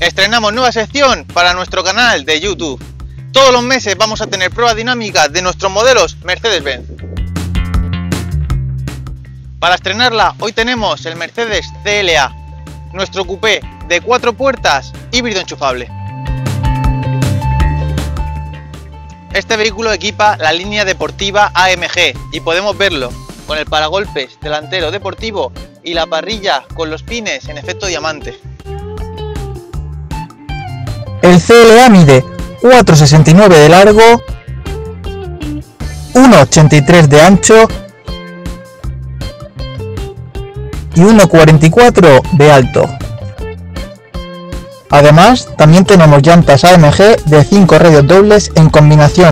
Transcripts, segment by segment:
Estrenamos nueva sección para nuestro canal de YouTube. Todos los meses vamos a tener pruebas dinámicas de nuestros modelos Mercedes-Benz. Para estrenarla, hoy tenemos el Mercedes CLA, nuestro coupé de cuatro puertas híbrido enchufable. Este vehículo equipa la línea deportiva AMG y podemos verlo con el paragolpes delantero deportivo y la parrilla con los pines en efecto diamante. El CLA mide 4,69 de largo, 1,83 de ancho y 1,44 de alto. Además, también tenemos llantas AMG de 5 radios dobles en combinación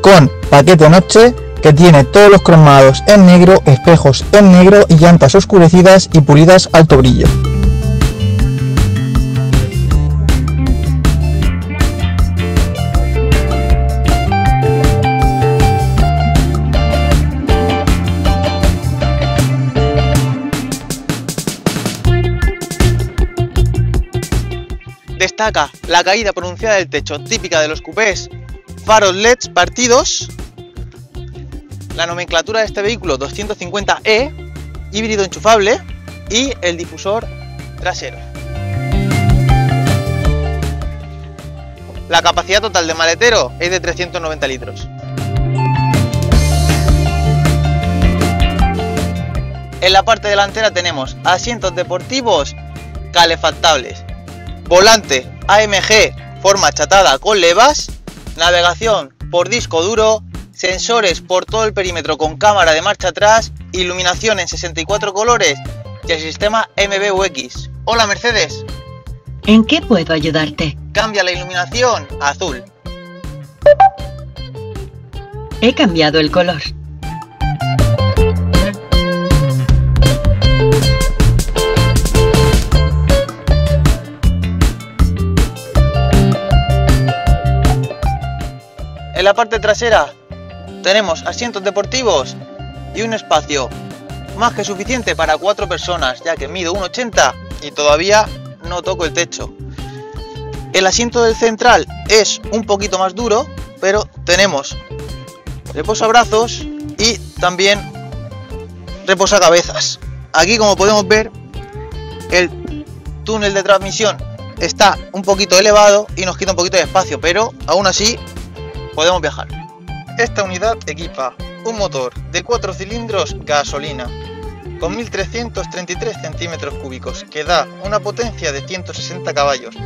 con paquete noche que tiene todos los cromados en negro, espejos en negro y llantas oscurecidas y pulidas alto brillo. Destaca la caída pronunciada del techo típica de los coupés, faros LEDs partidos, la nomenclatura de este vehículo 250E, híbrido enchufable y el difusor trasero. La capacidad total de maletero es de 390 litros. En la parte delantera tenemos asientos deportivos calefactables, volante AMG forma achatada con levas, navegación por disco duro, sensores por todo el perímetro con cámara de marcha atrás, iluminación en 64 colores y el sistema MBUX. Hola Mercedes. ¿En qué puedo ayudarte? Cambia la iluminación a azul. He cambiado el color. En la parte trasera tenemos asientos deportivos y un espacio más que suficiente para cuatro personas, ya que mido 1,80 y todavía no toco el techo. El asiento del central es un poquito más duro, pero tenemos reposabrazos y también reposacabezas. Aquí como podemos ver, el túnel de transmisión está un poquito elevado y nos quita un poquito de espacio, pero aún así podemos viajar. Esta unidad equipa un motor de 4 cilindros gasolina con 1333 centímetros cúbicos que da una potencia de 160 caballos.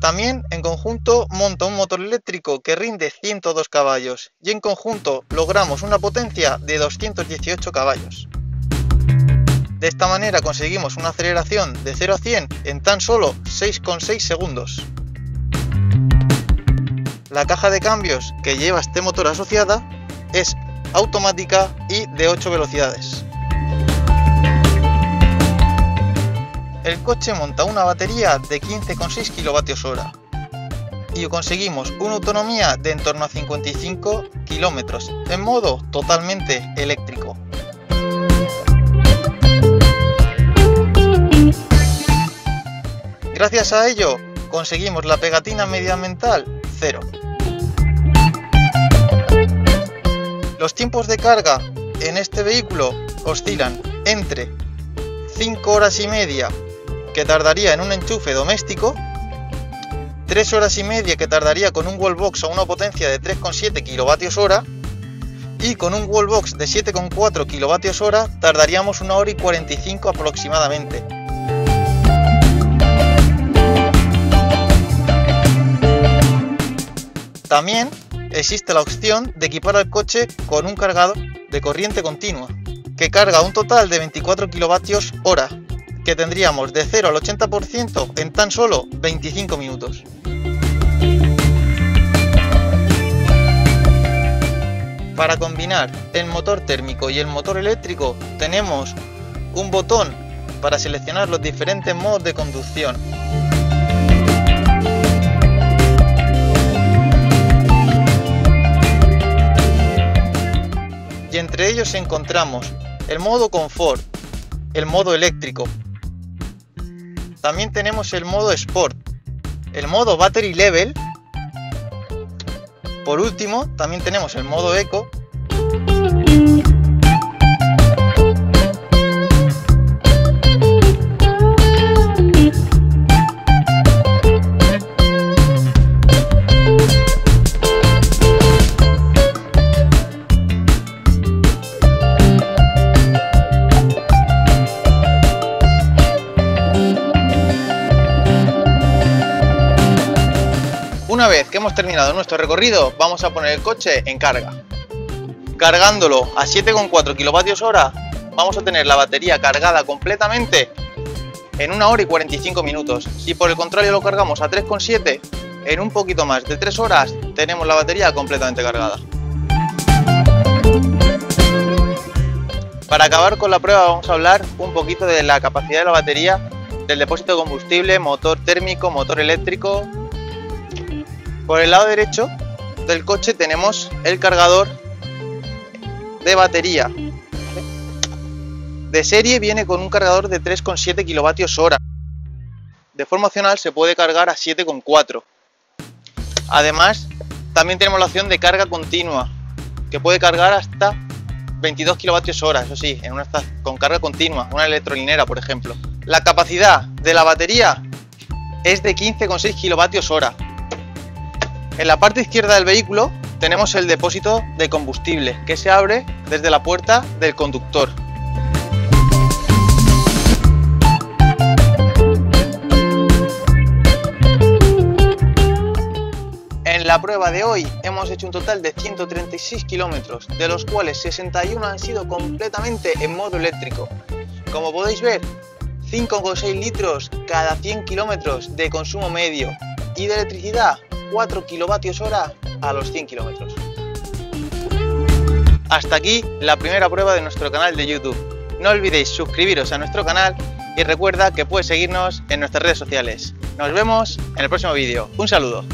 También en conjunto monta un motor eléctrico que rinde 102 caballos y en conjunto logramos una potencia de 218 caballos. De esta manera conseguimos una aceleración de 0 a 100 en tan solo 6,6 segundos. La caja de cambios que lleva este motor asociada es automática y de 8 velocidades. El coche monta una batería de 15,6 kWh y conseguimos una autonomía de en torno a 55 km en modo totalmente eléctrico. Gracias a ello conseguimos la pegatina medioambiental cero. Los tiempos de carga en este vehículo oscilan entre 5 horas y media que tardaría en un enchufe doméstico, 3 horas y media que tardaría con un wallbox a una potencia de 3,7 kWh y con un wallbox de 7,4 kWh tardaríamos una hora y 45 aproximadamente. También existe la opción de equipar al coche con un cargador de corriente continua, que carga un total de 24 kilovatios hora, que tendríamos de 0 al 80% en tan solo 25 minutos. Para combinar el motor térmico y el motor eléctrico tenemos un botón para seleccionar los diferentes modos de conducción. Y entre ellos encontramos el modo confort, el modo eléctrico. También tenemos el modo Sport, el modo Battery Level. Por último, también tenemos el modo Eco. Una vez que hemos terminado nuestro recorrido, vamos a poner el coche en carga. Cargándolo a 7,4 kWh, vamos a tener la batería cargada completamente en 1 hora y 45 minutos. Si por el contrario lo cargamos a 3,7, en un poquito más de 3 horas tenemos la batería completamente cargada. Para acabar con la prueba vamos a hablar un poquito de la capacidad de la batería, del depósito de combustible, motor térmico, motor eléctrico, por el lado derecho del coche tenemos el cargador de batería. De serie viene con un cargador de 3,7 kWh. De forma opcional se puede cargar a 7,4. Además, también tenemos la opción de carga continua, que puede cargar hasta 22 kWh, eso sí, en una, con carga continua, una electrolinera, por ejemplo. La capacidad de la batería es de 15,6 kWh en la parte izquierda del vehículo tenemos el depósito de combustible que se abre desde la puerta del conductor. En la prueba de hoy hemos hecho un total de 136 kilómetros, de los cuales 61 han sido completamente en modo eléctrico. Como podéis ver, 5,6 litros cada 100 kilómetros de consumo medio y de electricidad 4 kilovatios hora a los 100 kilómetros. Hasta aquí la primera prueba de nuestro canal de YouTube. No olvidéis suscribiros a nuestro canal y recuerda que puedes seguirnos en nuestras redes sociales. Nos vemos en el próximo vídeo. Un saludo.